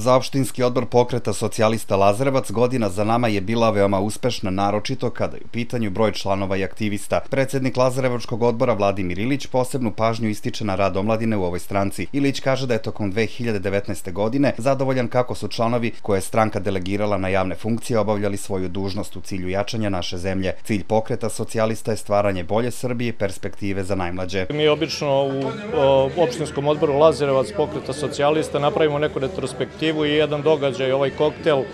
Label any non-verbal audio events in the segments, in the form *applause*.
Za opštinski odbor pokreta socijalista Lazarevac godina za nama je bila veoma uspešna, naročito kada je u pitanju broj članova i aktivista. Predsednik Lazarevačkog odbora Vladimir Ilić posebnu pažnju ističe na rad omladine u ovoj stranci. Ilić kaže da je tokom 2019. godine zadovoljan kako su članovi koje je stranka delegirala na javne funkcije obavljali svoju dužnost u cilju jačanja naše zemlje. Cilj pokreta socijalista je stvaranje bolje Srbije i perspektive za najmlađe. Mi obično u opštinskom odboru Lazarevac pokreta socijalista napravimo neku retrospektivu inicijativu i jedan događaj, ovaj koktel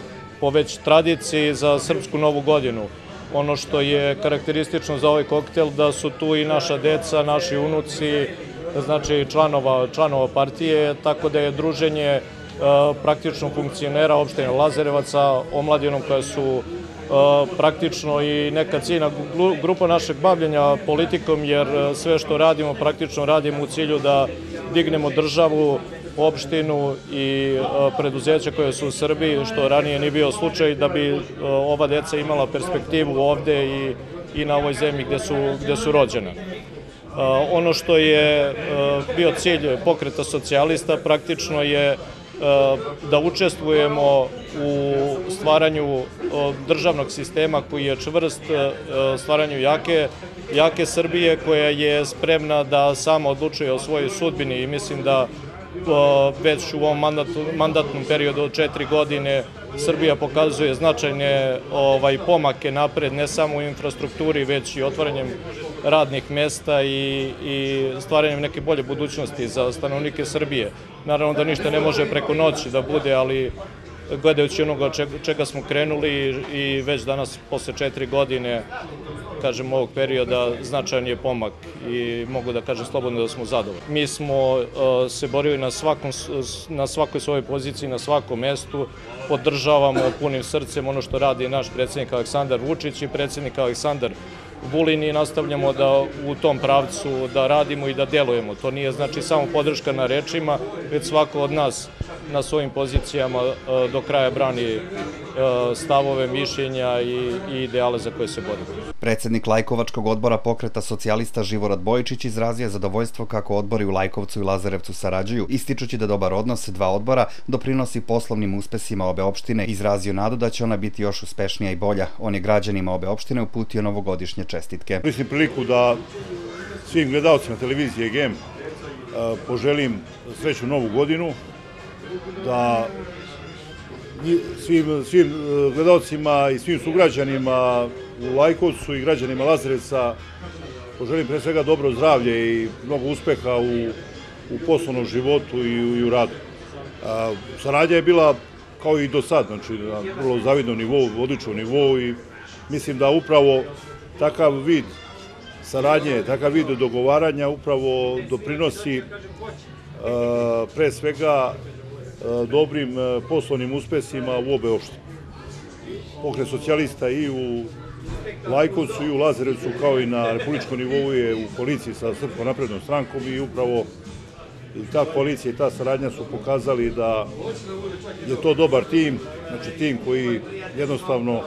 po već tradiciji za Srpsku novu godinu. Ono što je karakteristično za ovaj koktel da su tu i naša deca, naši unuci, znači članova, članova partije, tako da je druženje e, praktično funkcionera opštine Lazarevac sa omladinom koja su e, praktično i neka ciljna grupa našeg bavljenja politikom, jer e, sve što radimo praktično radimo u cilju da dignemo državu, opštinu i preduzeća koje su u Srbiji, što ranije nije bio slučaj, da bi ova deca imala perspektivu ovde i, i na ovoj zemlji gde su, gde su rođena. Ono što je bio cilj pokreta socijalista praktično je da učestvujemo u stvaranju državnog sistema koji je čvrst, stvaranju jake, jake Srbije koja je spremna da sama odlučuje o svojoj sudbini i mislim da već u ovom mandatu, mandatnom periodu od četiri godine Srbija pokazuje značajne ovaj, pomake napred, ne samo u infrastrukturi, već i otvaranjem radnih mesta i, i stvaranjem neke bolje budućnosti za stanovnike Srbije. Naravno da ništa ne može preko noći da bude, ali gledajući onoga čega smo krenuli i već danas posle četiri godine kažem, ovog perioda značajan je pomak i mogu da kažem slobodno da smo zadovoljni. Mi smo uh, se borili na, svakom, na svakoj svojoj poziciji, na svakom mestu, podržavamo punim srcem ono što radi naš predsednik Aleksandar Vučić i predsednik Aleksandar Vulin i nastavljamo da u tom pravcu da radimo i da delujemo. To nije znači samo podrška na rečima, već svako od nas na svojim pozicijama e, do kraja brani e, stavove, mišljenja i, i ideale za koje se borimo. Predsednik Lajkovačkog odbora pokreta socijalista Živorad Bojičić izrazio zadovoljstvo kako odbori u Lajkovcu i Lazarevcu sarađuju, ističući da dobar odnos dva odbora doprinosi poslovnim uspesima obe opštine, izrazio nadu da će ona biti još uspešnija i bolja. On je građanima obe opštine uputio novogodišnje čestitke. Mislim priliku da svim gledalcima televizije GEM poželim sreću novu godinu, da svim, svim e, gledalcima i svim sugrađanima u Lajkovcu i građanima Lazarevca poželim pre svega dobro zdravlje i mnogo uspeha u, u poslovnom životu i, i u radu. A, saradnja je bila kao i do sad, znači na vrlo zavidnom nivou, odličnom nivou i mislim da upravo takav vid saradnje, takav vid dogovaranja upravo doprinosi pre svega E, dobrim e, poslovnim uspesima u obe opštine. Pokret socijalista i u Lajkovcu i u Lazarevcu kao i na republičkom nivou je u koaliciji sa Srpskom naprednom strankom i upravo i ta koalicija i ta saradnja su pokazali da je to dobar tim, znači tim koji jednostavno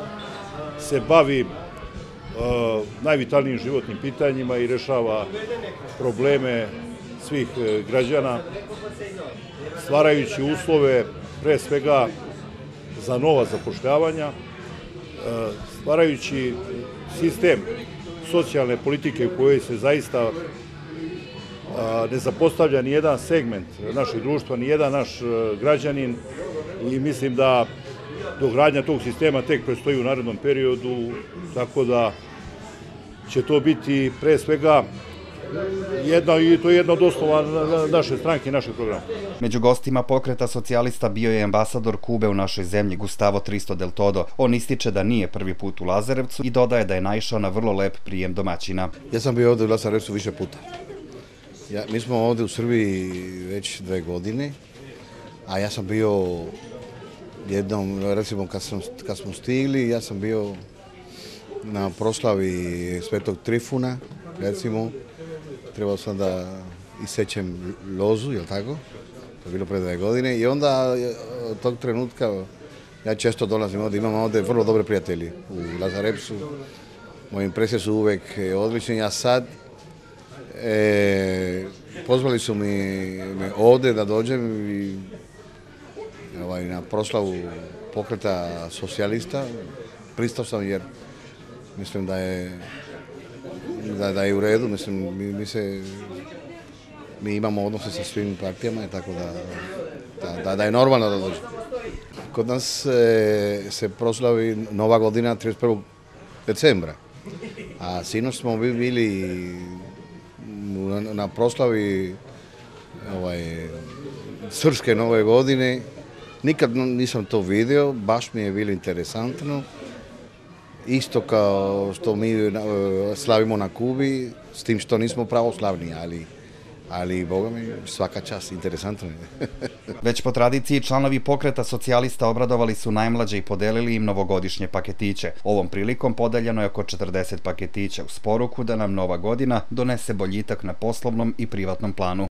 se bavi uh, najvitalnijim životnim pitanjima i rešava probleme svih građana stvarajući uslove pre svega za nova zapošljavanja, e, stvarajući sistem socijalne politike u kojoj se zaista ne zapostavlja ni jedan segment našeg društva, ni jedan naš e, građanin i mislim da dogradnja tog sistema tek prestoji u narednom periodu, tako da će to biti pre svega jedna, i to je jedna od oslova naše stranke i našeg programa. Među gostima pokreta socijalista bio je ambasador Kube u našoj zemlji Gustavo Tristo del Todo. On ističe da nije prvi put u Lazarevcu i dodaje da je naišao na vrlo lep prijem domaćina. Ja sam bio ovde u Lazarevcu više puta. Ja, mi smo ovde u Srbiji već dve godine, a ja sam bio jednom, recimo kad, sam, kad smo stigli, ja sam bio na proslavi Svetog Trifuna, recimo, trebao sam da isećem lozu, jel tako? To je bilo pre dve godine i onda od tog trenutka ja često dolazim ovde, imam ovde vrlo dobre prijatelji u Lazarepsu. Moje impresije su uvek odlične, a sad e, pozvali su mi me ovde da dođem i ovaj, na proslavu pokreta socijalista. Pristao sam jer mislim da je da, da je u redu, mislim, mi, mi se mi imamo odnose sa svim partijama, tako da, da, da, da je normalno da dođe. Kod nas e, se proslavi Nova godina 31. decembra, a sinoć smo bili na, na proslavi ovaj, Srpske nove godine. Nikad nisam to vidio, baš mi je bilo interesantno. Isto kao što mi slavimo na Kubi, s tim što nismo pravoslavni, ali ali boga mi svaka čast, interesantno je. *laughs* Već po tradiciji članovi pokreta socijalista obradovali su najmlađe i podelili im novogodišnje paketiće. Ovom prilikom podeljeno je oko 40 paketića uz poruku da nam nova godina donese boljitak na poslovnom i privatnom planu.